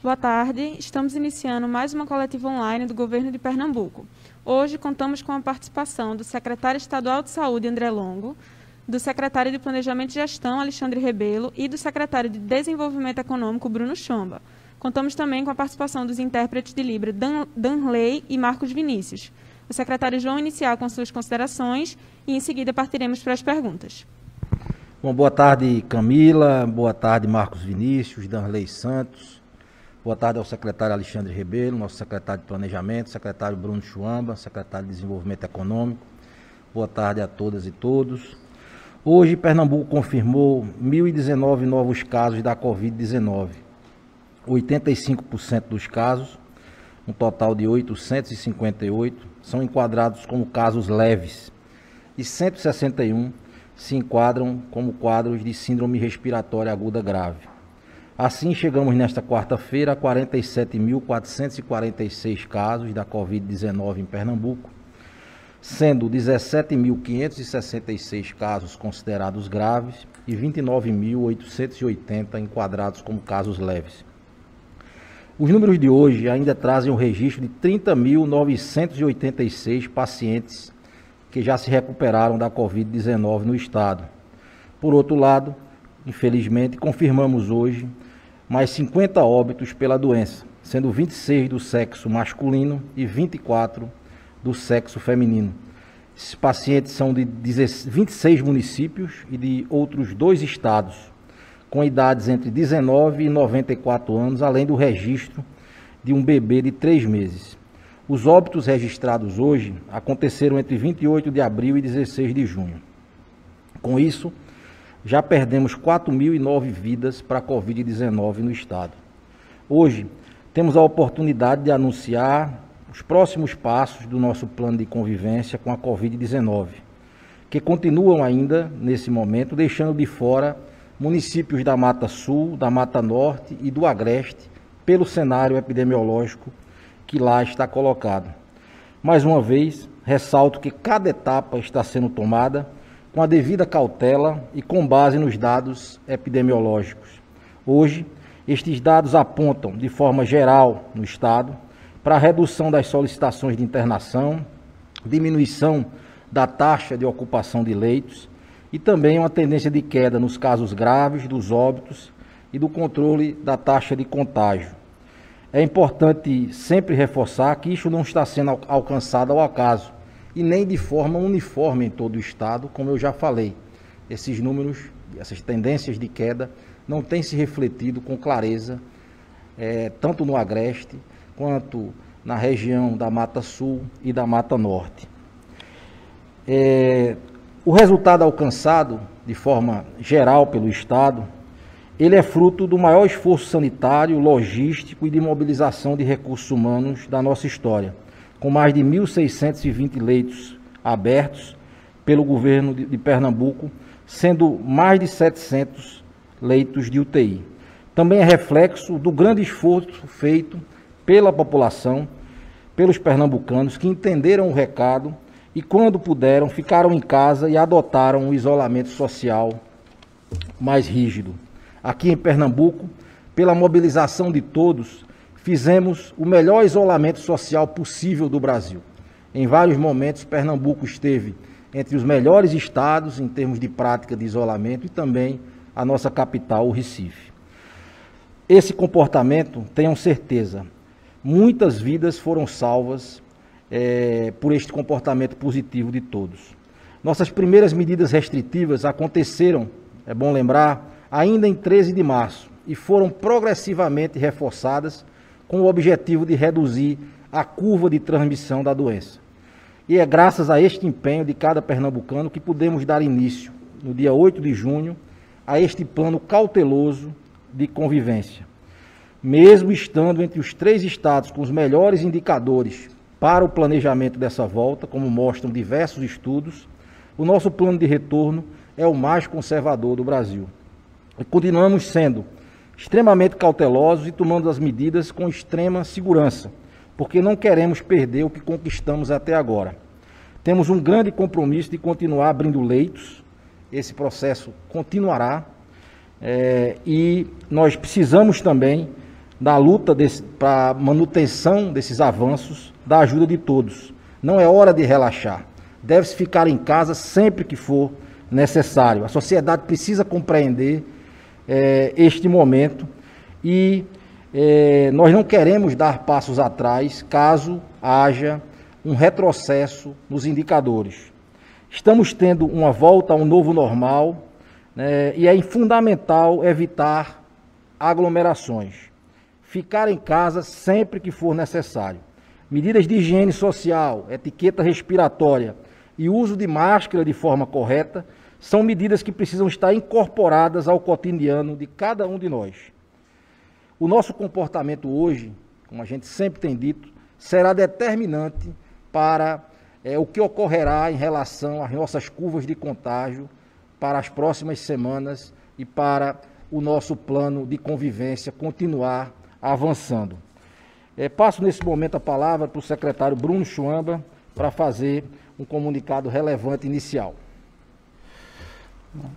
Boa tarde, estamos iniciando mais uma coletiva online do governo de Pernambuco. Hoje contamos com a participação do secretário estadual de Saúde, André Longo, do secretário de Planejamento e Gestão, Alexandre Rebelo, e do secretário de Desenvolvimento Econômico, Bruno Chomba. Contamos também com a participação dos intérpretes de Libra, Dan, Danley e Marcos Vinícius. O secretário João iniciar com suas considerações e em seguida partiremos para as perguntas. Bom, boa tarde, Camila. Boa tarde, Marcos Vinícius, Danley Santos. Boa tarde ao secretário Alexandre Rebelo, nosso secretário de Planejamento, secretário Bruno Chuamba, secretário de Desenvolvimento Econômico. Boa tarde a todas e todos. Hoje, Pernambuco confirmou 1.019 novos casos da Covid-19. 85% dos casos, um total de 858, são enquadrados como casos leves e 161 se enquadram como quadros de síndrome respiratória aguda grave. Assim, chegamos nesta quarta-feira a 47.446 casos da Covid-19 em Pernambuco, sendo 17.566 casos considerados graves e 29.880 enquadrados como casos leves. Os números de hoje ainda trazem o registro de 30.986 pacientes que já se recuperaram da Covid-19 no estado. Por outro lado, infelizmente, confirmamos hoje mais 50 óbitos pela doença, sendo 26 do sexo masculino e 24 do sexo feminino. Esses pacientes são de 26 municípios e de outros dois estados, com idades entre 19 e 94 anos, além do registro de um bebê de 3 meses. Os óbitos registrados hoje aconteceram entre 28 de abril e 16 de junho. Com isso, já perdemos 4.009 vidas para a Covid-19 no estado. Hoje, temos a oportunidade de anunciar os próximos passos do nosso plano de convivência com a Covid-19, que continuam ainda, nesse momento, deixando de fora municípios da Mata Sul, da Mata Norte e do Agreste, pelo cenário epidemiológico que lá está colocado. Mais uma vez, ressalto que cada etapa está sendo tomada com a devida cautela e com base nos dados epidemiológicos. Hoje, estes dados apontam, de forma geral no Estado, para a redução das solicitações de internação, diminuição da taxa de ocupação de leitos e também uma tendência de queda nos casos graves, dos óbitos e do controle da taxa de contágio. É importante sempre reforçar que isso não está sendo alcançado ao acaso e nem de forma uniforme em todo o estado, como eu já falei. Esses números, essas tendências de queda não têm se refletido com clareza, é, tanto no Agreste quanto na região da Mata Sul e da Mata Norte. É, o resultado alcançado, de forma geral pelo Estado, ele é fruto do maior esforço sanitário, logístico e de mobilização de recursos humanos da nossa história com mais de 1.620 leitos abertos pelo governo de, de Pernambuco, sendo mais de 700 leitos de UTI. Também é reflexo do grande esforço feito pela população, pelos pernambucanos que entenderam o recado e, quando puderam, ficaram em casa e adotaram o isolamento social mais rígido. Aqui em Pernambuco, pela mobilização de todos, fizemos o melhor isolamento social possível do Brasil. Em vários momentos, Pernambuco esteve entre os melhores estados em termos de prática de isolamento e também a nossa capital, o Recife. Esse comportamento, tenham certeza, muitas vidas foram salvas é, por este comportamento positivo de todos. Nossas primeiras medidas restritivas aconteceram, é bom lembrar, ainda em 13 de março e foram progressivamente reforçadas com o objetivo de reduzir a curva de transmissão da doença. E é graças a este empenho de cada pernambucano que podemos dar início, no dia 8 de junho, a este plano cauteloso de convivência. Mesmo estando entre os três estados com os melhores indicadores para o planejamento dessa volta, como mostram diversos estudos, o nosso plano de retorno é o mais conservador do Brasil. E continuamos sendo extremamente cautelosos e tomando as medidas com extrema segurança, porque não queremos perder o que conquistamos até agora. Temos um grande compromisso de continuar abrindo leitos, esse processo continuará é, e nós precisamos também da luta para manutenção desses avanços, da ajuda de todos. Não é hora de relaxar. Deve-se ficar em casa sempre que for necessário. A sociedade precisa compreender é, este momento e é, nós não queremos dar passos atrás caso haja um retrocesso nos indicadores. Estamos tendo uma volta a um novo normal né, e é fundamental evitar aglomerações. Ficar em casa sempre que for necessário. Medidas de higiene social, etiqueta respiratória e uso de máscara de forma correta são medidas que precisam estar incorporadas ao cotidiano de cada um de nós. O nosso comportamento hoje, como a gente sempre tem dito, será determinante para é, o que ocorrerá em relação às nossas curvas de contágio para as próximas semanas e para o nosso plano de convivência continuar avançando. É, passo nesse momento a palavra para o secretário Bruno Chuamba para fazer um comunicado relevante inicial.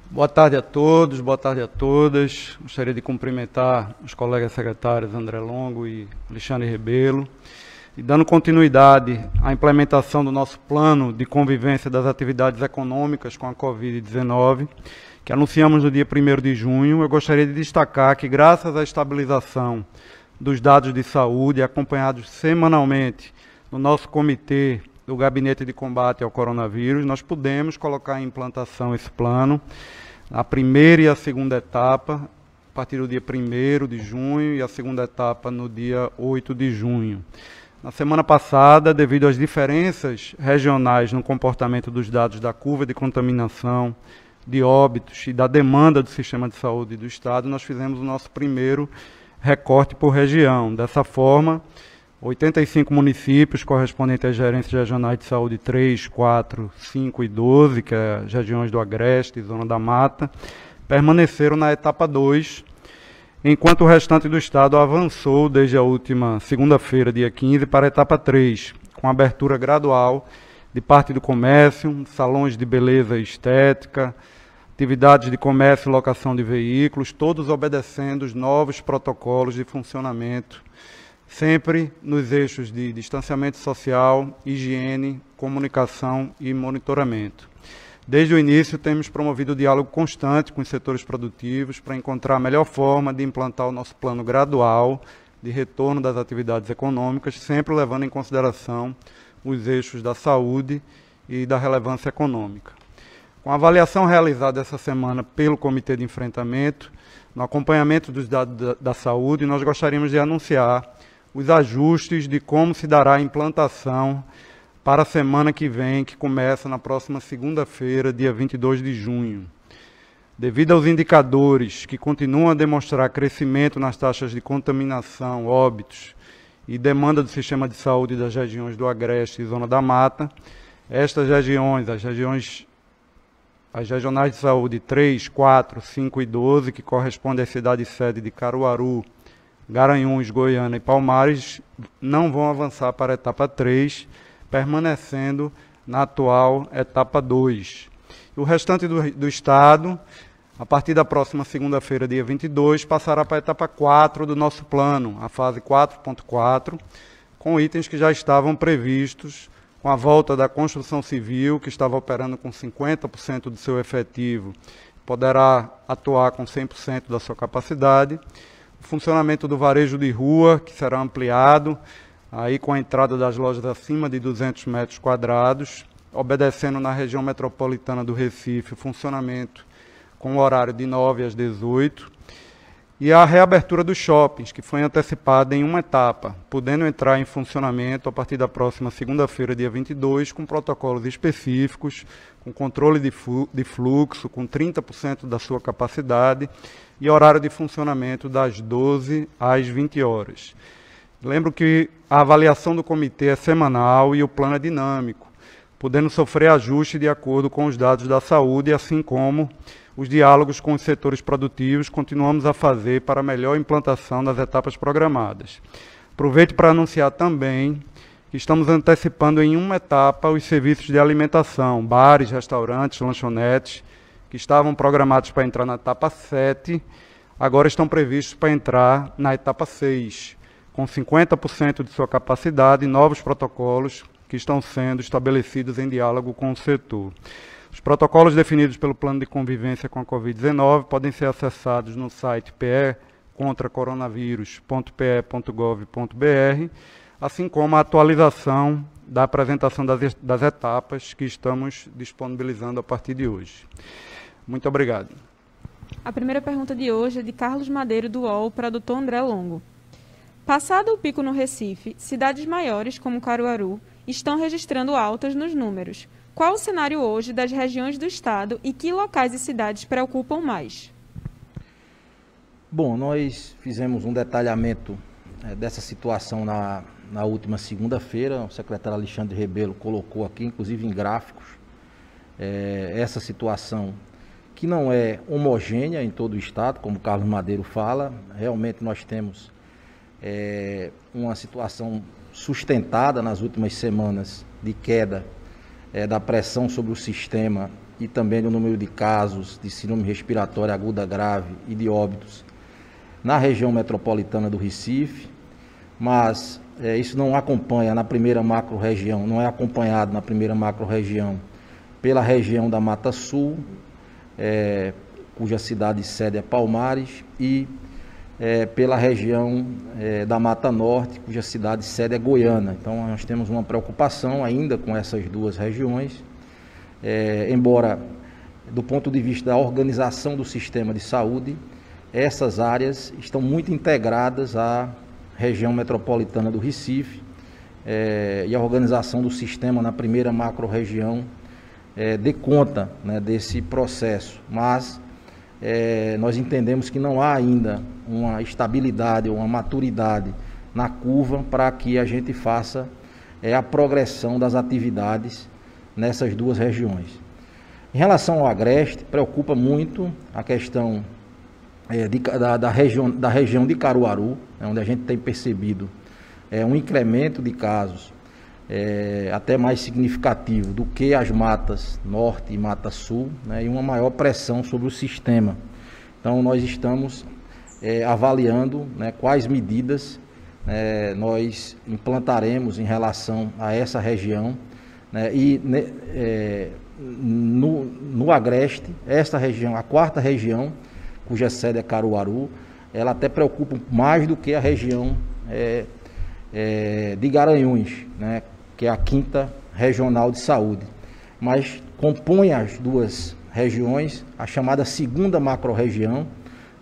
Boa tarde a todos, boa tarde a todas. Gostaria de cumprimentar os colegas secretários André Longo e Alexandre Rebelo. E dando continuidade à implementação do nosso plano de convivência das atividades econômicas com a Covid-19, que anunciamos no dia 1 de junho, eu gostaria de destacar que, graças à estabilização dos dados de saúde, acompanhados semanalmente no nosso comitê do Gabinete de Combate ao Coronavírus, nós pudemos colocar em implantação esse plano, a primeira e a segunda etapa, a partir do dia 1 de junho e a segunda etapa no dia 8 de junho. Na semana passada, devido às diferenças regionais no comportamento dos dados da curva de contaminação, de óbitos e da demanda do sistema de saúde do Estado, nós fizemos o nosso primeiro recorte por região. Dessa forma, 85 municípios correspondentes às gerências regionais de saúde 3, 4, 5 e 12, que é as regiões do Agreste e Zona da Mata, permaneceram na etapa 2, enquanto o restante do estado avançou desde a última segunda-feira, dia 15, para a etapa 3, com abertura gradual de parte do comércio, salões de beleza e estética, atividades de comércio e locação de veículos, todos obedecendo os novos protocolos de funcionamento sempre nos eixos de distanciamento social, higiene, comunicação e monitoramento. Desde o início, temos promovido o diálogo constante com os setores produtivos para encontrar a melhor forma de implantar o nosso plano gradual de retorno das atividades econômicas, sempre levando em consideração os eixos da saúde e da relevância econômica. Com a avaliação realizada essa semana pelo Comitê de Enfrentamento, no acompanhamento dos dados da, da saúde, nós gostaríamos de anunciar os ajustes de como se dará a implantação para a semana que vem, que começa na próxima segunda-feira, dia 22 de junho. Devido aos indicadores que continuam a demonstrar crescimento nas taxas de contaminação, óbitos e demanda do sistema de saúde das regiões do Agreste e Zona da Mata, estas regiões, as regiões as regionais de saúde 3, 4, 5 e 12, que correspondem à cidade sede de Caruaru, Garanhuns, Goiânia e Palmares não vão avançar para a etapa 3, permanecendo na atual etapa 2. O restante do, do estado, a partir da próxima segunda-feira, dia 22, passará para a etapa 4 do nosso plano, a fase 4.4, com itens que já estavam previstos com a volta da construção civil, que estava operando com 50% do seu efetivo, poderá atuar com 100% da sua capacidade funcionamento do varejo de rua, que será ampliado, aí com a entrada das lojas acima de 200 metros quadrados, obedecendo na região metropolitana do Recife o funcionamento com o horário de 9 às 18, e a reabertura dos shoppings, que foi antecipada em uma etapa, podendo entrar em funcionamento a partir da próxima segunda-feira, dia 22, com protocolos específicos, com controle de fluxo, com 30% da sua capacidade e horário de funcionamento das 12 às 20 horas. Lembro que a avaliação do comitê é semanal e o plano é dinâmico, podendo sofrer ajuste de acordo com os dados da saúde, assim como os diálogos com os setores produtivos continuamos a fazer para melhor implantação das etapas programadas. Aproveito para anunciar também que estamos antecipando em uma etapa os serviços de alimentação, bares, restaurantes, lanchonetes, que estavam programados para entrar na etapa 7, agora estão previstos para entrar na etapa 6, com 50% de sua capacidade e novos protocolos que estão sendo estabelecidos em diálogo com o setor. Os protocolos definidos pelo Plano de Convivência com a Covid-19 podem ser acessados no site pe contra coronavírus.pe.gov.br, assim como a atualização da apresentação das, das etapas que estamos disponibilizando a partir de hoje. Muito obrigado. A primeira pergunta de hoje é de Carlos Madeiro, do UOL, para o doutor André Longo. Passado o pico no Recife, cidades maiores, como Caruaru, estão registrando altas nos números. Qual o cenário hoje das regiões do estado e que locais e cidades preocupam mais? Bom, nós fizemos um detalhamento é, dessa situação na, na última segunda-feira. O secretário Alexandre Rebelo colocou aqui, inclusive em gráficos, é, essa situação que não é homogênea em todo o estado, como o Carlos Madeiro fala. Realmente nós temos é, uma situação sustentada nas últimas semanas de queda é, da pressão sobre o sistema e também do número de casos de síndrome respiratória aguda grave e de óbitos na região metropolitana do Recife, mas é, isso não acompanha na primeira macro-região, não é acompanhado na primeira macro-região pela região da Mata Sul, é, cuja cidade sede é Palmares, e é, pela região é, da Mata Norte, cuja cidade sede é Goiânia. Então nós temos uma preocupação ainda com essas duas regiões, é, embora do ponto de vista da organização do sistema de saúde, essas áreas estão muito integradas à região metropolitana do Recife é, e a organização do sistema na primeira macro-região é, dê conta né, desse processo. Mas é, nós entendemos que não há ainda uma estabilidade ou uma maturidade na curva para que a gente faça é, a progressão das atividades nessas duas regiões. Em relação ao Agreste, preocupa muito a questão é, de, da, da, região, da região de Caruaru, é, onde a gente tem percebido é, um incremento de casos é, até mais significativo do que as matas norte e mata sul, né, e uma maior pressão sobre o sistema. Então, nós estamos é, avaliando né, quais medidas é, nós implantaremos em relação a essa região. Né, e né, é, no, no Agreste, esta região, a quarta região, cuja sede é Caruaru, ela até preocupa mais do que a região é, é, de Garanhuns, né, que é a quinta regional de saúde. Mas compõe as duas regiões, a chamada segunda macro-região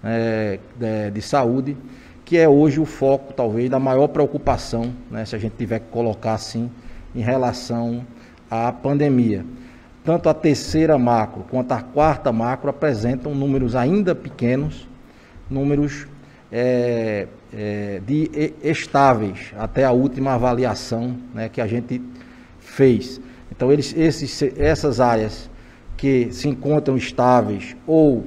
é, de, de, saúde, que é hoje o foco, talvez, da maior preocupação, né, se a gente tiver que colocar assim, em relação à pandemia. Tanto a terceira macro quanto a quarta macro apresentam números ainda pequenos, números é, é, de estáveis até a última avaliação né, que a gente fez. Então, eles, esses, essas áreas que se encontram estáveis ou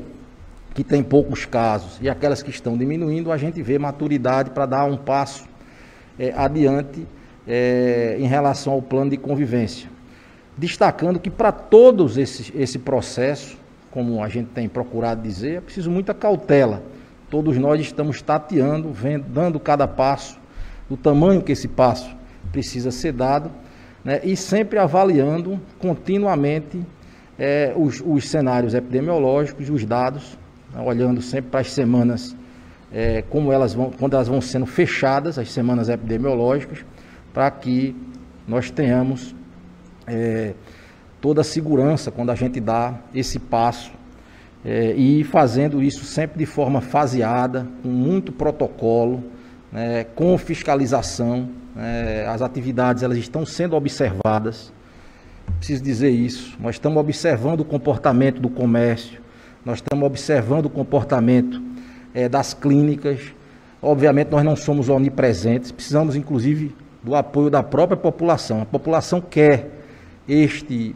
que têm poucos casos e aquelas que estão diminuindo, a gente vê maturidade para dar um passo é, adiante é, em relação ao plano de convivência. Destacando que para todos esse, esse processo, como a gente tem procurado dizer, é preciso muita cautela Todos nós estamos tateando, vendo, dando cada passo, o tamanho que esse passo precisa ser dado, né, e sempre avaliando continuamente é, os, os, cenários epidemiológicos, os dados, né, olhando sempre para as semanas, é, como elas vão, quando elas vão sendo fechadas, as semanas epidemiológicas, para que nós tenhamos é, toda a segurança quando a gente dá esse passo é, e fazendo isso sempre de forma faseada, com muito protocolo, né, com fiscalização. Né, as atividades elas estão sendo observadas. Preciso dizer isso. Nós estamos observando o comportamento do comércio, nós estamos observando o comportamento é, das clínicas. Obviamente, nós não somos onipresentes, precisamos, inclusive, do apoio da própria população. A população quer este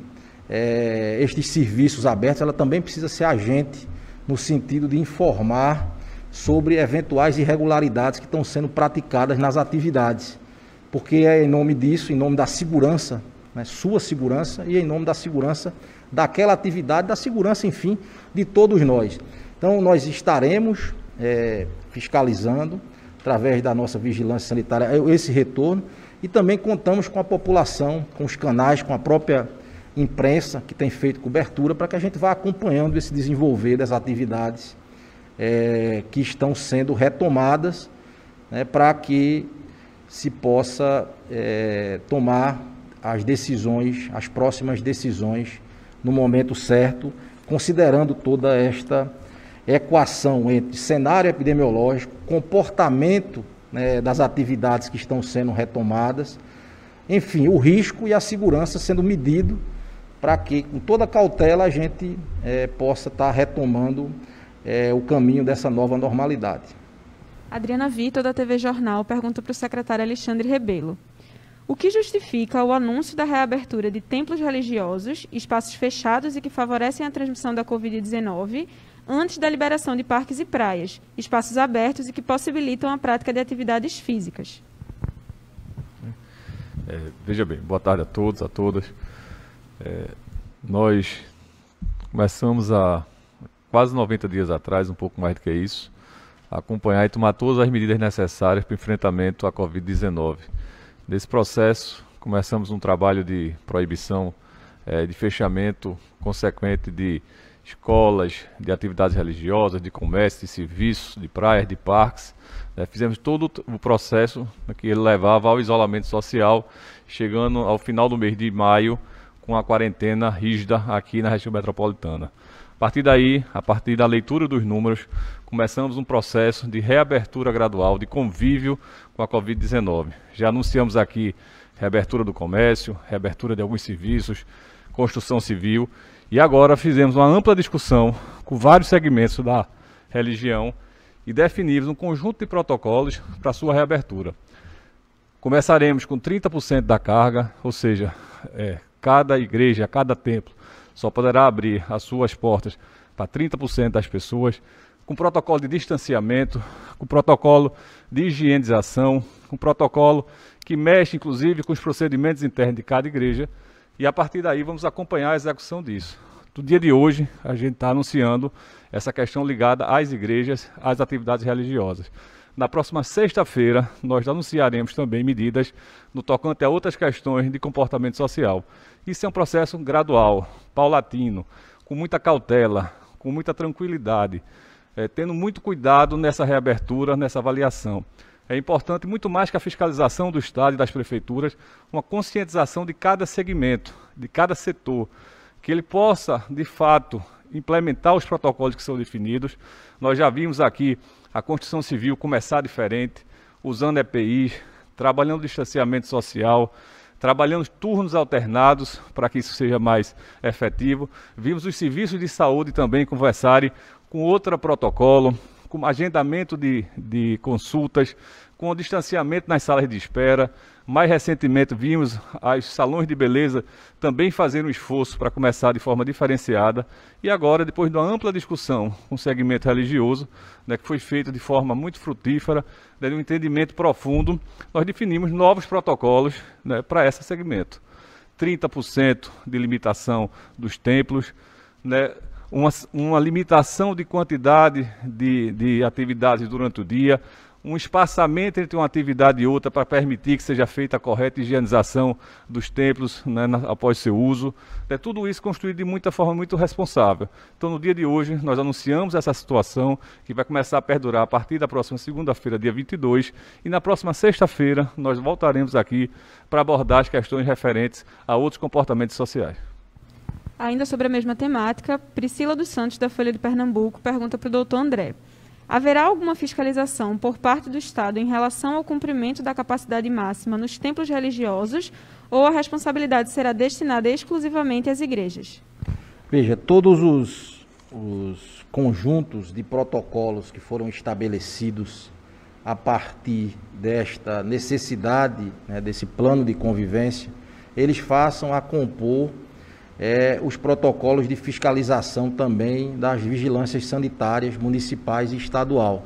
é, estes serviços abertos, ela também precisa ser agente no sentido de informar sobre eventuais irregularidades que estão sendo praticadas nas atividades. Porque é em nome disso, em nome da segurança, né, sua segurança, e em nome da segurança daquela atividade, da segurança, enfim, de todos nós. Então, nós estaremos é, fiscalizando, através da nossa vigilância sanitária, esse retorno. E também contamos com a população, com os canais, com a própria imprensa que tem feito cobertura para que a gente vá acompanhando esse desenvolver das atividades é, que estão sendo retomadas né, para que se possa é, tomar as decisões, as próximas decisões no momento certo, considerando toda esta equação entre cenário epidemiológico, comportamento né, das atividades que estão sendo retomadas, enfim, o risco e a segurança sendo medido para que, com toda cautela, a gente é, possa estar tá retomando é, o caminho dessa nova normalidade. Adriana Vitor, da TV Jornal, pergunta para o secretário Alexandre Rebelo. O que justifica o anúncio da reabertura de templos religiosos, espaços fechados e que favorecem a transmissão da Covid-19, antes da liberação de parques e praias, espaços abertos e que possibilitam a prática de atividades físicas? É, veja bem, boa tarde a todos, a todas. É, nós começamos há quase 90 dias atrás, um pouco mais do que isso, a acompanhar e tomar todas as medidas necessárias para o enfrentamento à Covid-19. Nesse processo, começamos um trabalho de proibição, é, de fechamento consequente de escolas, de atividades religiosas, de comércio, de serviços, de praias, de parques. É, fizemos todo o processo que ele levava ao isolamento social, chegando ao final do mês de maio com a quarentena rígida aqui na região metropolitana. A partir daí, a partir da leitura dos números, começamos um processo de reabertura gradual, de convívio com a Covid-19. Já anunciamos aqui reabertura do comércio, reabertura de alguns serviços, construção civil, e agora fizemos uma ampla discussão com vários segmentos da religião e definimos um conjunto de protocolos para sua reabertura. Começaremos com 30% da carga, ou seja, é, cada igreja, cada templo só poderá abrir as suas portas para 30% das pessoas, com protocolo de distanciamento, com protocolo de higienização, com protocolo que mexe inclusive com os procedimentos internos de cada igreja, e a partir daí vamos acompanhar a execução disso. No dia de hoje, a gente está anunciando essa questão ligada às igrejas, às atividades religiosas. Na próxima sexta-feira, nós anunciaremos também medidas no tocante a outras questões de comportamento social. Isso é um processo gradual, paulatino, com muita cautela, com muita tranquilidade, é, tendo muito cuidado nessa reabertura, nessa avaliação. É importante, muito mais que a fiscalização do Estado e das prefeituras, uma conscientização de cada segmento, de cada setor, que ele possa, de fato, implementar os protocolos que são definidos. Nós já vimos aqui a construção civil começar diferente, usando EPIs, trabalhando distanciamento social, trabalhando turnos alternados para que isso seja mais efetivo. Vimos os serviços de saúde também conversarem com outro protocolo, com agendamento de, de consultas, com o distanciamento nas salas de espera. Mais recentemente, vimos os salões de beleza também fazendo um esforço para começar de forma diferenciada. E agora, depois de uma ampla discussão com o segmento religioso, né, que foi feita de forma muito frutífera, né, de um entendimento profundo, nós definimos novos protocolos né, para esse segmento. 30% de limitação dos templos, né, uma, uma limitação de quantidade de, de atividades durante o dia, um espaçamento entre uma atividade e outra para permitir que seja feita a correta higienização dos templos né, na, após seu uso. É tudo isso construído de muita forma muito responsável. Então, no dia de hoje, nós anunciamos essa situação que vai começar a perdurar a partir da próxima segunda-feira, dia 22, e na próxima sexta-feira nós voltaremos aqui para abordar as questões referentes a outros comportamentos sociais. Ainda sobre a mesma temática, Priscila dos Santos, da Folha de Pernambuco, pergunta para o doutor André. Haverá alguma fiscalização por parte do Estado em relação ao cumprimento da capacidade máxima nos templos religiosos ou a responsabilidade será destinada exclusivamente às igrejas? Veja, todos os, os conjuntos de protocolos que foram estabelecidos a partir desta necessidade, né, desse plano de convivência, eles façam a compor é, os protocolos de fiscalização também das vigilâncias sanitárias municipais e estadual.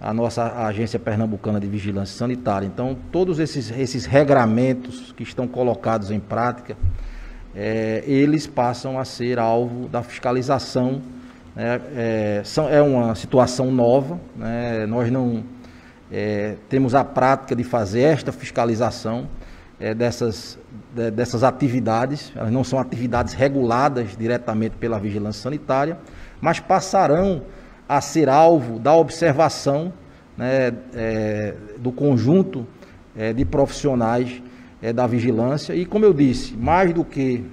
A nossa agência pernambucana de vigilância sanitária. Então, todos esses, esses regramentos que estão colocados em prática, é, eles passam a ser alvo da fiscalização É, é, são, é uma situação nova, né? nós não é, temos a prática de fazer esta fiscalização é, dessas, de, dessas atividades, elas não são atividades reguladas diretamente pela vigilância sanitária, mas passarão a ser alvo da observação né, é, do conjunto é, de profissionais é, da vigilância. E, como eu disse, mais do que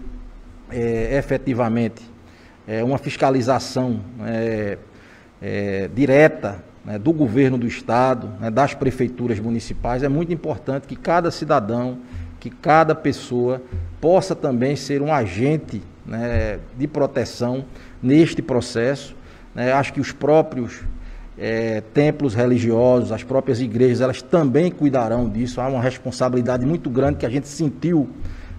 é, efetivamente é, uma fiscalização é, direta né, do governo do Estado, né, das prefeituras municipais, é muito importante que cada cidadão, que cada pessoa possa também ser um agente né, de proteção neste processo. Né, acho que os próprios é, templos religiosos, as próprias igrejas, elas também cuidarão disso. Há uma responsabilidade muito grande que a gente sentiu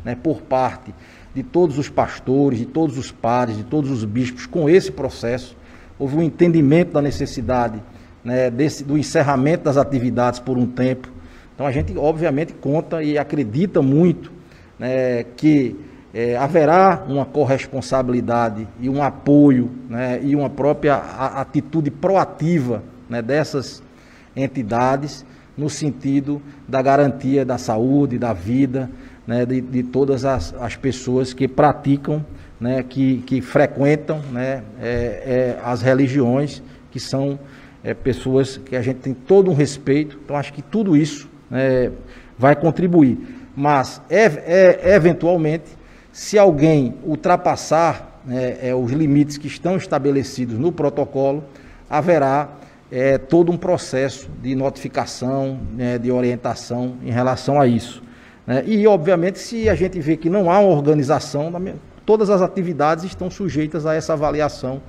né, por parte de todos os pastores, de todos os padres, de todos os bispos com esse processo. Houve um entendimento da necessidade né, desse, do encerramento das atividades por um tempo. Então a gente, obviamente, conta e acredita muito né, que é, haverá uma corresponsabilidade e um apoio né, e uma própria atitude proativa né, dessas entidades no sentido da garantia da saúde, da vida né, de, de, todas as, as, pessoas que praticam, né, que, que frequentam né, é, é, as religiões, que são é, pessoas que a gente tem todo um respeito. Então, acho que tudo isso né, vai contribuir. Mas, é, é, eventualmente, se alguém ultrapassar né, é, os limites que estão estabelecidos no protocolo, haverá é, todo um processo de notificação, né, de orientação em relação a isso. E, obviamente, se a gente vê que não há uma organização, todas as atividades estão sujeitas a essa avaliação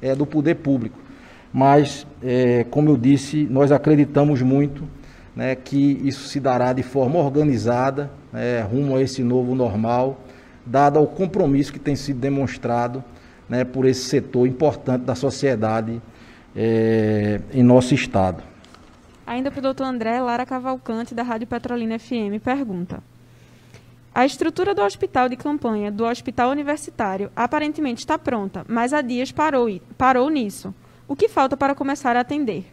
é, do poder público. Mas, é, como eu disse, nós acreditamos muito né, que isso se dará de forma organizada, né, rumo a esse novo normal dado ao compromisso que tem sido demonstrado né, por esse setor importante da sociedade é, em nosso estado. Ainda para o doutor André, Lara Cavalcante, da Rádio Petrolina FM, pergunta. A estrutura do hospital de campanha do hospital universitário aparentemente está pronta, mas há dias parou, parou nisso. O que falta para começar a atender?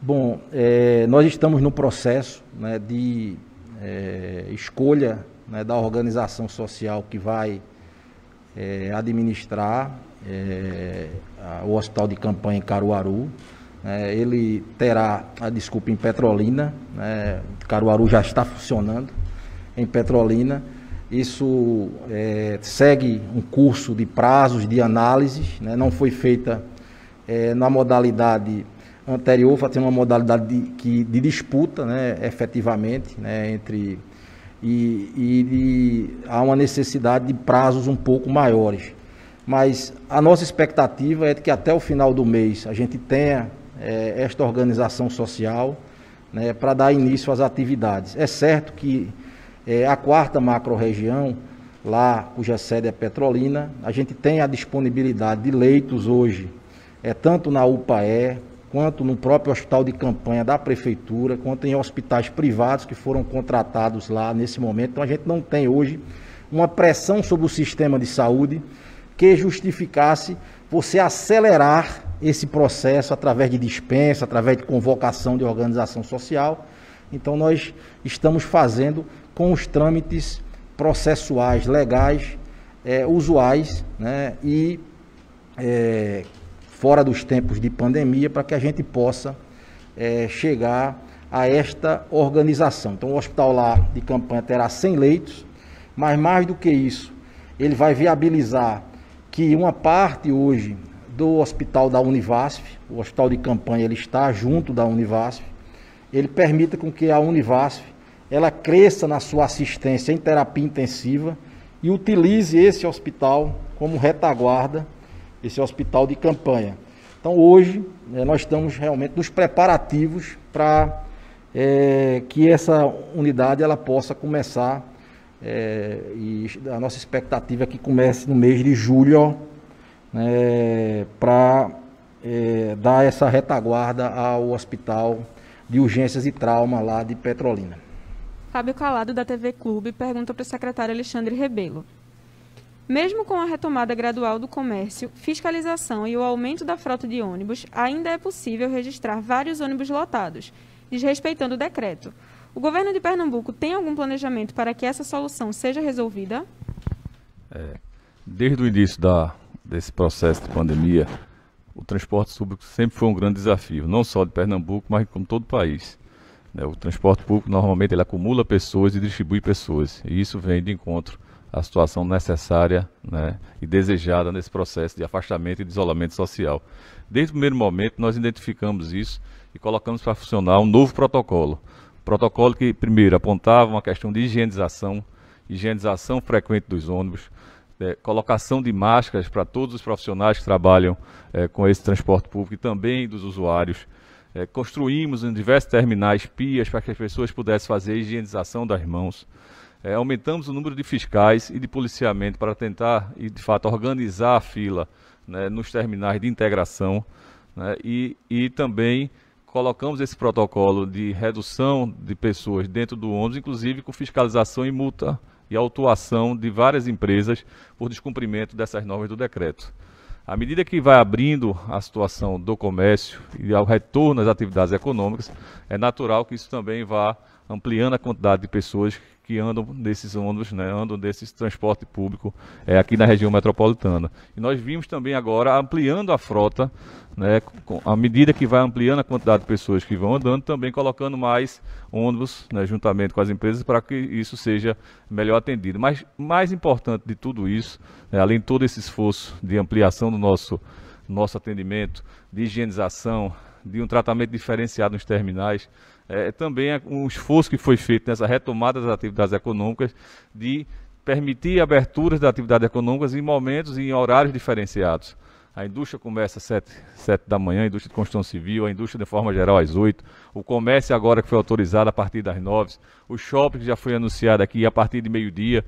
Bom, é, nós estamos no processo né, de é, escolha né, da organização social que vai é, administrar é, o hospital de campanha em Caruaru. É, ele terá a desculpa em Petrolina, né, Caruaru já está funcionando em Petrolina. Isso é, segue um curso de prazos de análises, né, não foi feita é, na modalidade anterior, foi uma modalidade de, que, de disputa, né, efetivamente, né, entre e, e, e há uma necessidade de prazos um pouco maiores. Mas a nossa expectativa é de que até o final do mês a gente tenha é, esta organização social né, para dar início às atividades. É certo que é, a quarta macro-região, lá cuja sede é Petrolina, a gente tem a disponibilidade de leitos hoje, é, tanto na UPAE quanto no próprio hospital de campanha da prefeitura, quanto em hospitais privados que foram contratados lá nesse momento. Então a gente não tem hoje uma pressão sobre o sistema de saúde que justificasse você acelerar esse processo através de dispensa, através de convocação de organização social. Então nós estamos fazendo com os trâmites processuais, legais, é, usuais, né, e é, fora dos tempos de pandemia, para que a gente possa é, chegar a esta organização. Então, o hospital lá de campanha terá 100 leitos, mas mais do que isso, ele vai viabilizar que uma parte hoje do hospital da Univasf, o hospital de campanha ele está junto da Univasf, ele permita com que a Univasf ela cresça na sua assistência em terapia intensiva e utilize esse hospital como retaguarda esse hospital de campanha. Então hoje né, nós estamos realmente nos preparativos para é, que essa unidade ela possa começar é, e a nossa expectativa é que comece no mês de julho né, para é, dar essa retaguarda ao hospital de urgências e trauma lá de Petrolina. Fábio Calado, da TV Clube, pergunta para o secretário Alexandre Rebelo. Mesmo com a retomada gradual do comércio, fiscalização e o aumento da frota de ônibus, ainda é possível registrar vários ônibus lotados, desrespeitando o decreto. O governo de Pernambuco tem algum planejamento para que essa solução seja resolvida? É, desde o início da, desse processo de pandemia, o transporte público sempre foi um grande desafio, não só de Pernambuco, mas como todo o país. Né? O transporte público normalmente ele acumula pessoas e distribui pessoas, e isso vem de encontro à situação necessária né, e desejada nesse processo de afastamento e de isolamento social. Desde o primeiro momento, nós identificamos isso e colocamos para funcionar um novo protocolo. Protocolo que, primeiro, apontava uma questão de higienização, higienização frequente dos ônibus, é, colocação de máscaras para todos os profissionais que trabalham é, com esse transporte público e também dos usuários. É, construímos em diversos terminais pias para que as pessoas pudessem fazer a higienização das mãos. É, aumentamos o número de fiscais e de policiamento para tentar e de fato organizar a fila né, nos terminais de integração né, e, e também colocamos esse protocolo de redução de pessoas dentro do ônibus, inclusive com fiscalização e multa e autuação de várias empresas por descumprimento dessas normas do decreto. À medida que vai abrindo a situação do comércio e ao retorno às atividades econômicas, é natural que isso também vá ampliando a quantidade de pessoas que andam nesses ônibus, né, andam desses transporte público é, aqui na região metropolitana. E nós vimos também agora ampliando a frota, né, com, à medida que vai ampliando a quantidade de pessoas que vão andando, também colocando mais ônibus, né, juntamente com as empresas, para que isso seja melhor atendido. Mas mais importante de tudo isso, né, além de todo esse esforço de ampliação do nosso, nosso atendimento, de higienização, de um tratamento diferenciado nos terminais, é, também é um esforço que foi feito nessa retomada das atividades econômicas de permitir aberturas das atividades econômicas em momentos e em horários diferenciados. A indústria começa às 7, 7 da manhã, a indústria de construção civil, a indústria de forma geral às 8, o comércio agora que foi autorizado a partir das 9, o shopping que já foi anunciado aqui a partir de meio-dia,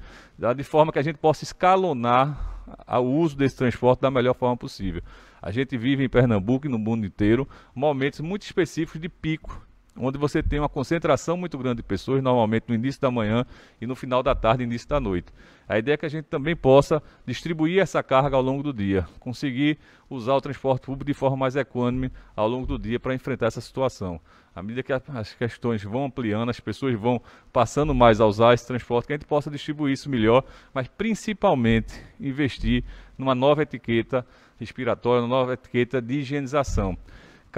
de forma que a gente possa escalonar o uso desse transporte da melhor forma possível. A gente vive em Pernambuco e no mundo inteiro momentos muito específicos de pico onde você tem uma concentração muito grande de pessoas, normalmente no início da manhã e no final da tarde início da noite. A ideia é que a gente também possa distribuir essa carga ao longo do dia, conseguir usar o transporte público de forma mais econômica ao longo do dia para enfrentar essa situação. À medida que as questões vão ampliando, as pessoas vão passando mais a usar esse transporte, que a gente possa distribuir isso melhor, mas principalmente investir numa nova etiqueta respiratória, numa nova etiqueta de higienização.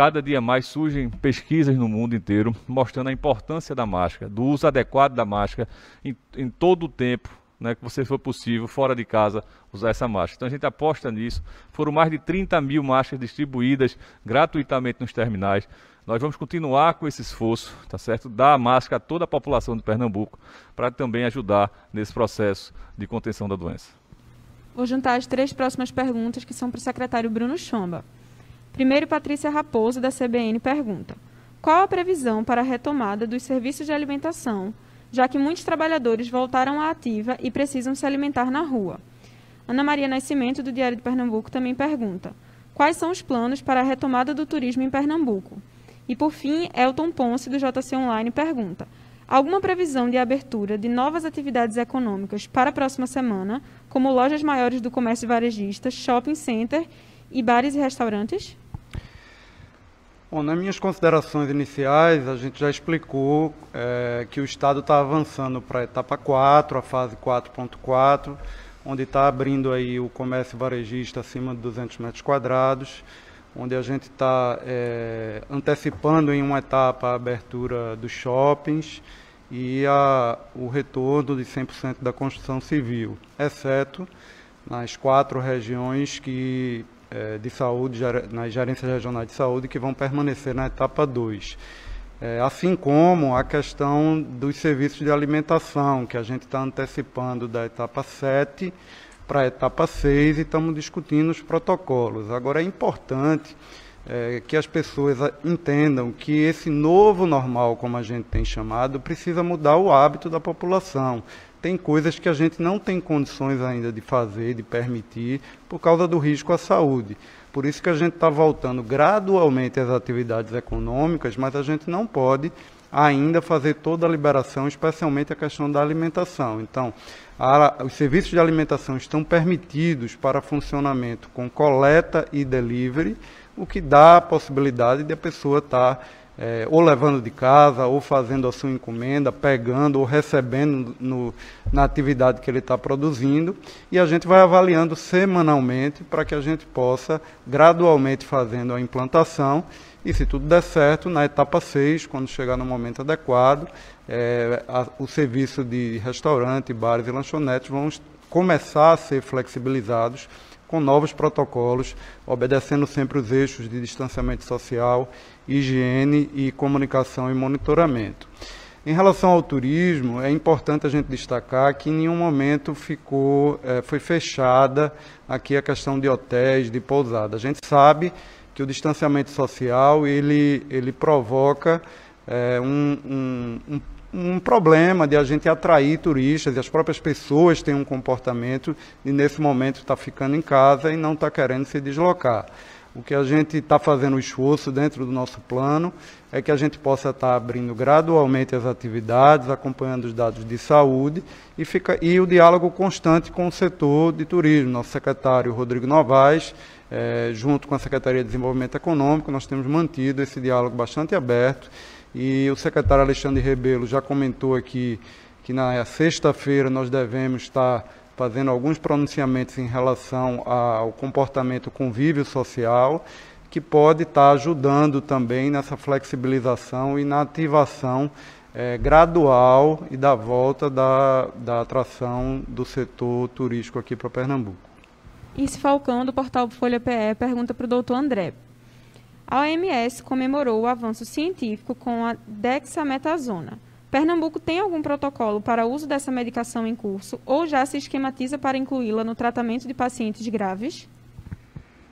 Cada dia mais surgem pesquisas no mundo inteiro mostrando a importância da máscara, do uso adequado da máscara em, em todo o tempo né, que você for possível, fora de casa, usar essa máscara. Então a gente aposta nisso. Foram mais de 30 mil máscaras distribuídas gratuitamente nos terminais. Nós vamos continuar com esse esforço, tá certo? Dar a máscara a toda a população de Pernambuco para também ajudar nesse processo de contenção da doença. Vou juntar as três próximas perguntas que são para o secretário Bruno Chomba. Primeiro, Patrícia Raposo, da CBN, pergunta: Qual a previsão para a retomada dos serviços de alimentação, já que muitos trabalhadores voltaram à ativa e precisam se alimentar na rua? Ana Maria Nascimento, do Diário de Pernambuco, também pergunta: Quais são os planos para a retomada do turismo em Pernambuco? E, por fim, Elton Ponce, do JC Online, pergunta: Alguma previsão de abertura de novas atividades econômicas para a próxima semana, como lojas maiores do comércio varejista, shopping center e bares e restaurantes? Bom, nas minhas considerações iniciais, a gente já explicou é, que o Estado está avançando para a etapa 4, a fase 4.4, onde está abrindo aí o comércio varejista acima de 200 metros quadrados, onde a gente está é, antecipando em uma etapa a abertura dos shoppings e a, o retorno de 100% da construção civil, exceto nas quatro regiões que é, de saúde, nas gerências regionais de saúde, que vão permanecer na etapa 2. É, assim como a questão dos serviços de alimentação, que a gente está antecipando da etapa 7 para a etapa 6 e estamos discutindo os protocolos. Agora, é importante é, que as pessoas entendam que esse novo normal, como a gente tem chamado, precisa mudar o hábito da população tem coisas que a gente não tem condições ainda de fazer, de permitir, por causa do risco à saúde. Por isso que a gente está voltando gradualmente às atividades econômicas, mas a gente não pode ainda fazer toda a liberação, especialmente a questão da alimentação. Então, a, os serviços de alimentação estão permitidos para funcionamento com coleta e delivery, o que dá a possibilidade de a pessoa estar tá é, ou levando de casa, ou fazendo a sua encomenda, pegando ou recebendo no, na atividade que ele está produzindo. E a gente vai avaliando semanalmente para que a gente possa, gradualmente, fazendo a implantação. E se tudo der certo, na etapa 6, quando chegar no momento adequado, é, a, o serviço de restaurante, bares e lanchonetes vão começar a ser flexibilizados com novos protocolos, obedecendo sempre os eixos de distanciamento social, higiene e comunicação e monitoramento. Em relação ao turismo, é importante a gente destacar que em nenhum momento ficou, é, foi fechada aqui a questão de hotéis, de pousada. A gente sabe que o distanciamento social ele, ele provoca é, um, um, um um problema de a gente atrair turistas e as próprias pessoas têm um comportamento de nesse momento estar tá ficando em casa e não está querendo se deslocar. O que a gente está fazendo o esforço dentro do nosso plano é que a gente possa estar tá abrindo gradualmente as atividades, acompanhando os dados de saúde e, fica, e o diálogo constante com o setor de turismo. Nosso secretário Rodrigo Novaes, é, junto com a Secretaria de Desenvolvimento Econômico, nós temos mantido esse diálogo bastante aberto e o secretário Alexandre Rebelo já comentou aqui que na sexta-feira nós devemos estar fazendo alguns pronunciamentos em relação ao comportamento convívio social, que pode estar ajudando também nessa flexibilização e na ativação é, gradual e da volta da, da atração do setor turístico aqui para Pernambuco. Isse Falcão, do portal Folha PE, pergunta para o doutor André. A OMS comemorou o avanço científico com a dexametasona. Pernambuco tem algum protocolo para uso dessa medicação em curso ou já se esquematiza para incluí-la no tratamento de pacientes graves?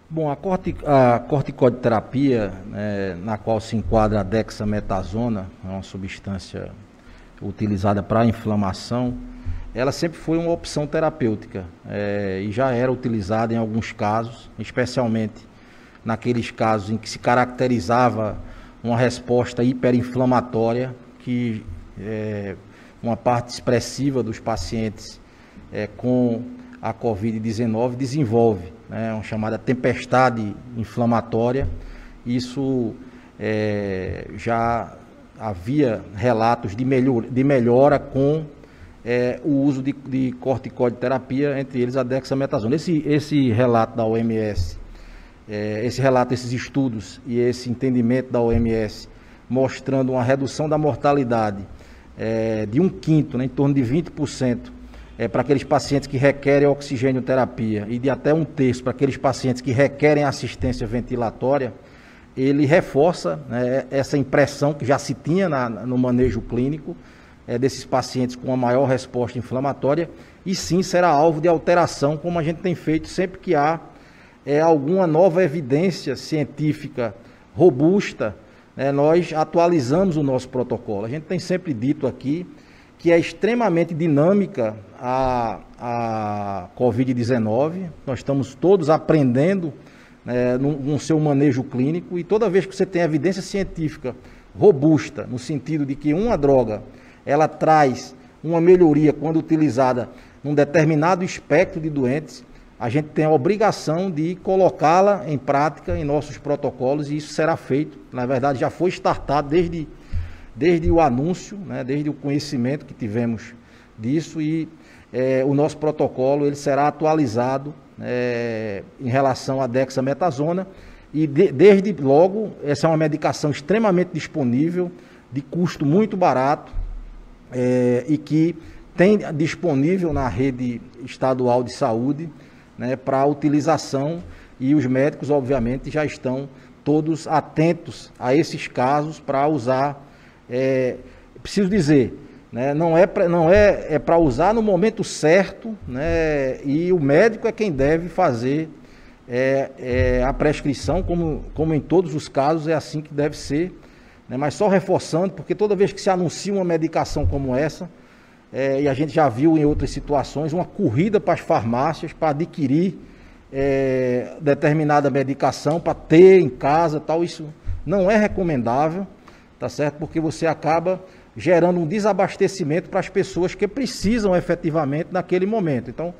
Bom, a, cortic a corticoterapia, né, na qual se enquadra a dexametasona, é uma substância utilizada para inflamação, ela sempre foi uma opção terapêutica é, e já era utilizada em alguns casos, especialmente naqueles casos em que se caracterizava uma resposta hiperinflamatória, que é, uma parte expressiva dos pacientes é, com a Covid-19 desenvolve, né, uma chamada tempestade inflamatória. Isso é, já havia relatos de, melhor, de melhora com é, o uso de, de corticoide-terapia, entre eles a dexametasona. Esse, esse relato da OMS é, esse relato, esses estudos e esse entendimento da OMS mostrando uma redução da mortalidade é, de um quinto, né, em torno de 20%, é, para aqueles pacientes que requerem oxigênio terapia e de até um terço para aqueles pacientes que requerem assistência ventilatória, ele reforça né, essa impressão que já se tinha na, no manejo clínico é, desses pacientes com uma maior resposta inflamatória e sim será alvo de alteração, como a gente tem feito sempre que há é, alguma nova evidência científica robusta, né, nós atualizamos o nosso protocolo. A gente tem sempre dito aqui que é extremamente dinâmica a, a Covid-19, nós estamos todos aprendendo né, no, no seu manejo clínico e toda vez que você tem evidência científica robusta, no sentido de que uma droga ela traz uma melhoria quando utilizada num determinado espectro de doentes, a gente tem a obrigação de colocá-la em prática em nossos protocolos e isso será feito. Na verdade, já foi startado desde, desde o anúncio, né, desde o conhecimento que tivemos disso e é, o nosso protocolo ele será atualizado é, em relação à dexametasona e de, desde logo essa é uma medicação extremamente disponível, de custo muito barato é, e que tem disponível na rede estadual de saúde né, para utilização e os médicos, obviamente, já estão todos atentos a esses casos para usar. É, preciso dizer, né, não é para não é, é para usar no momento certo, né, e o médico é quem deve fazer é, é, a prescrição, como, como em todos os casos é assim que deve ser. Né, mas só reforçando, porque toda vez que se anuncia uma medicação como essa, é, e a gente já viu em outras situações uma corrida para as farmácias para adquirir é, determinada medicação para ter em casa tal. Isso não é recomendável. tá certo? Porque você acaba gerando um desabastecimento para as pessoas que precisam efetivamente naquele momento. Então,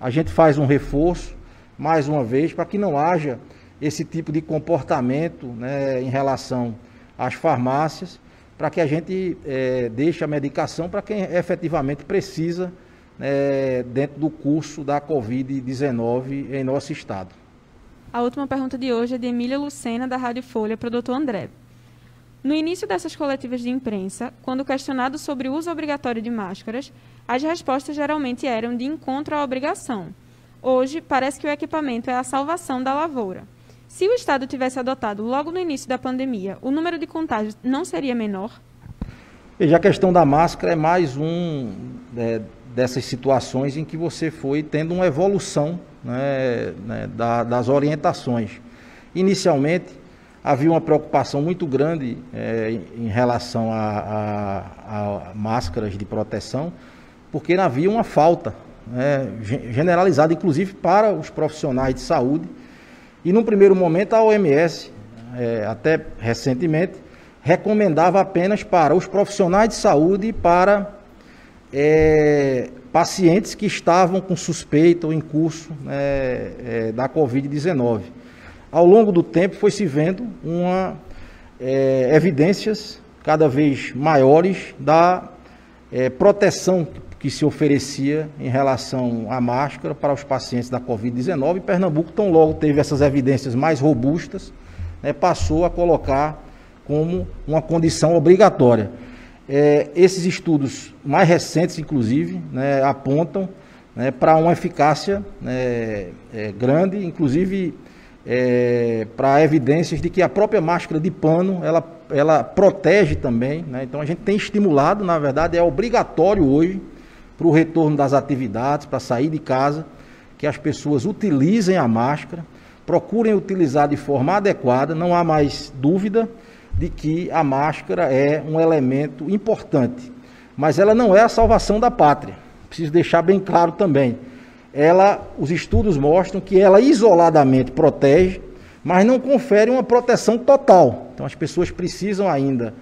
a gente faz um reforço, mais uma vez, para que não haja esse tipo de comportamento né, em relação às farmácias, para que a gente é, deixe a medicação para quem efetivamente precisa é, dentro do curso da Covid-19 em nosso estado. A última pergunta de hoje é de Emília Lucena, da Rádio Folha, para o doutor André. No início dessas coletivas de imprensa, quando questionado sobre o uso obrigatório de máscaras, as respostas geralmente eram de encontro à obrigação. Hoje, parece que o equipamento é a salvação da lavoura. Se o Estado tivesse adotado logo no início da pandemia, o número de contágios não seria menor? Veja, a questão da máscara é mais um é, dessas situações em que você foi tendo uma evolução né, né, da, das orientações. Inicialmente, havia uma preocupação muito grande é, em relação a, a, a, máscaras de proteção, porque havia uma falta né, generalizada, inclusive para os profissionais de saúde. E num primeiro momento a OMS, é, até recentemente, recomendava apenas para os profissionais de saúde e para é, pacientes que estavam com suspeita ou em curso né, é, da Covid-19. Ao longo do tempo foi se vendo uma é, evidências cada vez maiores da é, proteção que se oferecia em relação à máscara para os pacientes da Covid-19. Pernambuco, tão logo teve essas evidências mais robustas, né, passou a colocar como uma condição obrigatória. É, esses estudos mais recentes, inclusive, né, apontam né, para uma eficácia né, é, grande, inclusive é, para evidências de que a própria máscara de pano ela, ela protege também. Né, então a gente tem estimulado, na verdade, é obrigatório hoje para o retorno das atividades, para sair de casa, que as pessoas utilizem a máscara, procurem utilizar de forma adequada, não há mais dúvida de que a máscara é um elemento importante, mas ela não é a salvação da pátria. Preciso deixar bem claro também. Ela, os estudos mostram que ela isoladamente protege, mas não confere uma proteção total. Então as pessoas precisam ainda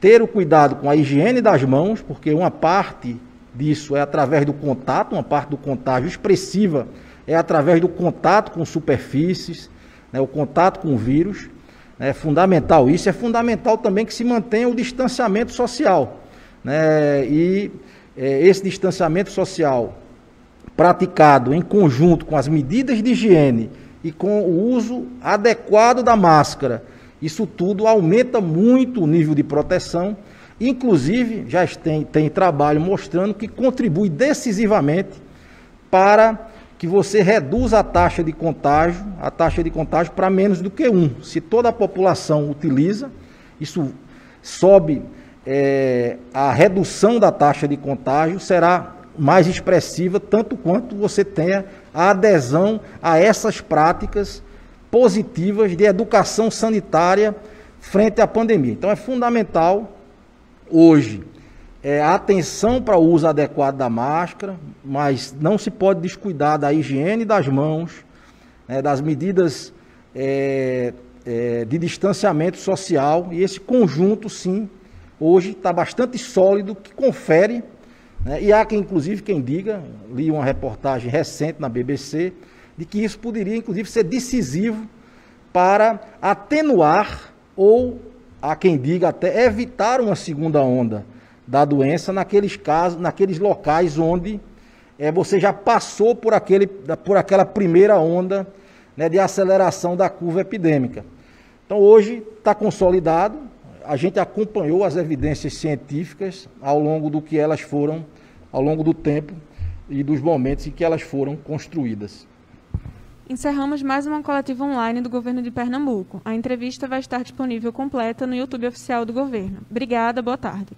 ter o cuidado com a higiene das mãos, porque uma parte disso é através do contato, uma parte do contágio expressiva é através do contato com superfícies, né, o contato com o vírus. É fundamental isso. É fundamental também que se mantenha o distanciamento social. Né? E é, esse distanciamento social praticado em conjunto com as medidas de higiene e com o uso adequado da máscara, isso tudo aumenta muito o nível de proteção. Inclusive, já tem, tem trabalho mostrando que contribui decisivamente para que você reduza a taxa de contágio, a taxa de contágio para menos do que um. Se toda a população utiliza, isso sobe é, a redução da taxa de contágio será mais expressiva, tanto quanto você tenha a adesão a essas práticas positivas de educação sanitária frente à pandemia. Então é fundamental hoje é, atenção para o uso adequado da máscara, mas não se pode descuidar da higiene das mãos, né, das medidas é, é, de distanciamento social, e esse conjunto, sim, hoje está bastante sólido, que confere, né, e há quem, inclusive, quem diga, li uma reportagem recente na BBC, de que isso poderia, inclusive, ser decisivo para atenuar ou, há quem diga até, evitar uma segunda onda da doença naqueles casos, naqueles locais onde é, você já passou por, aquele, por aquela primeira onda né, de aceleração da curva epidêmica. Então hoje está consolidado, a gente acompanhou as evidências científicas ao longo do que elas foram, ao longo do tempo e dos momentos em que elas foram construídas. Encerramos mais uma coletiva online do governo de Pernambuco. A entrevista vai estar disponível completa no YouTube oficial do governo. Obrigada, boa tarde.